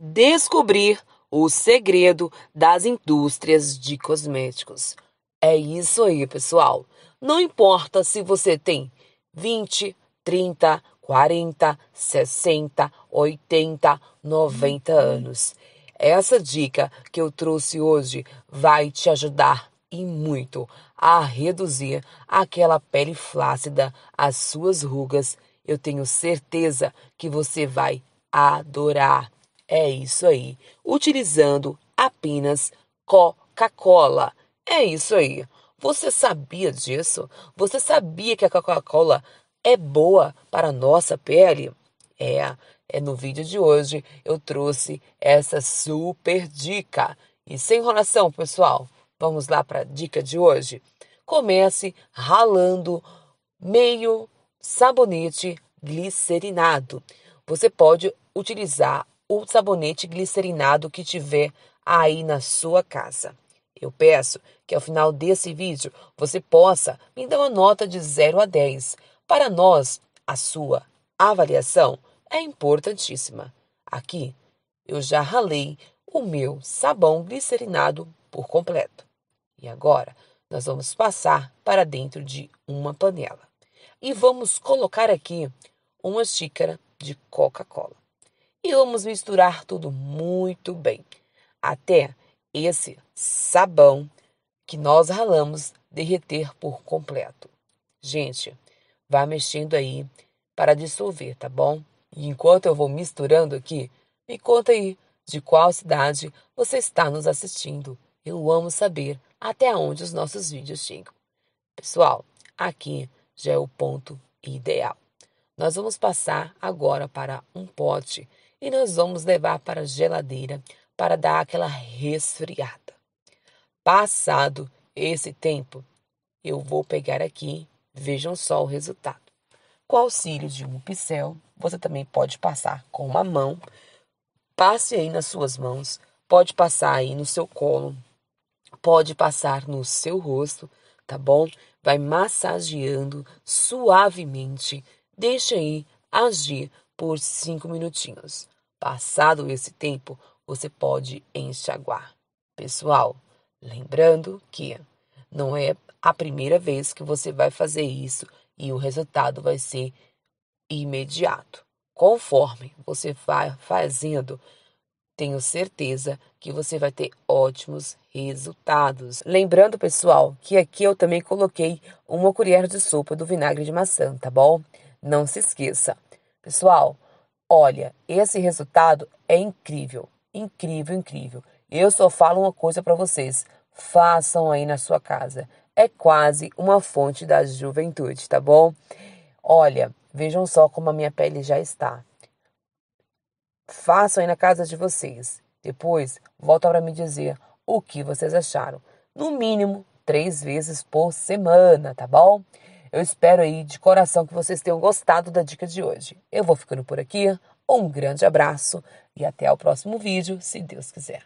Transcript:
descobrir o segredo das indústrias de cosméticos. É isso aí, pessoal. Não importa se você tem 20, 30, 40, 60, 80, 90 anos. Essa dica que eu trouxe hoje vai te ajudar e muito a reduzir aquela pele flácida, as suas rugas. Eu tenho certeza que você vai adorar. É isso aí. Utilizando apenas Coca-Cola. É isso aí. Você sabia disso? Você sabia que a Coca-Cola é boa para a nossa pele? É, é no vídeo de hoje eu trouxe essa super dica. E sem enrolação, pessoal, vamos lá para a dica de hoje? Comece ralando meio sabonete glicerinado. Você pode utilizar o sabonete glicerinado que tiver aí na sua casa. Eu peço que ao final desse vídeo você possa me dar uma nota de 0 a 10. Para nós, a sua avaliação é importantíssima. Aqui eu já ralei o meu sabão glicerinado por completo. E agora nós vamos passar para dentro de uma panela. E vamos colocar aqui uma xícara de Coca-Cola e vamos misturar tudo muito bem até esse sabão que nós ralamos derreter por completo. Gente, vá mexendo aí para dissolver, tá bom? E enquanto eu vou misturando aqui, me conta aí de qual cidade você está nos assistindo. Eu amo saber até onde os nossos vídeos chegam. Pessoal, aqui já é o ponto ideal. Nós vamos passar agora para um pote e nós vamos levar para a geladeira para dar aquela resfriada. Passado esse tempo, eu vou pegar aqui, vejam só o resultado. Com o auxílio de um pincel, você também pode passar com uma mão. Passe aí nas suas mãos, pode passar aí no seu colo, pode passar no seu rosto, tá bom? Vai massageando suavemente. Deixa aí agir por cinco minutinhos. Passado esse tempo, você pode enxaguar. Pessoal, lembrando que não é a primeira vez que você vai fazer isso e o resultado vai ser imediato. Conforme você vai fazendo, tenho certeza que você vai ter ótimos resultados. Lembrando, pessoal, que aqui eu também coloquei uma colher de sopa do vinagre de maçã, tá bom? Não se esqueça. Pessoal, Olha, esse resultado é incrível, incrível, incrível. Eu só falo uma coisa para vocês: façam aí na sua casa. É quase uma fonte da juventude, tá bom? Olha, vejam só como a minha pele já está. Façam aí na casa de vocês. Depois, volta para me dizer o que vocês acharam. No mínimo, três vezes por semana, tá bom? Eu espero aí de coração que vocês tenham gostado da dica de hoje. Eu vou ficando por aqui. Um grande abraço e até o próximo vídeo, se Deus quiser.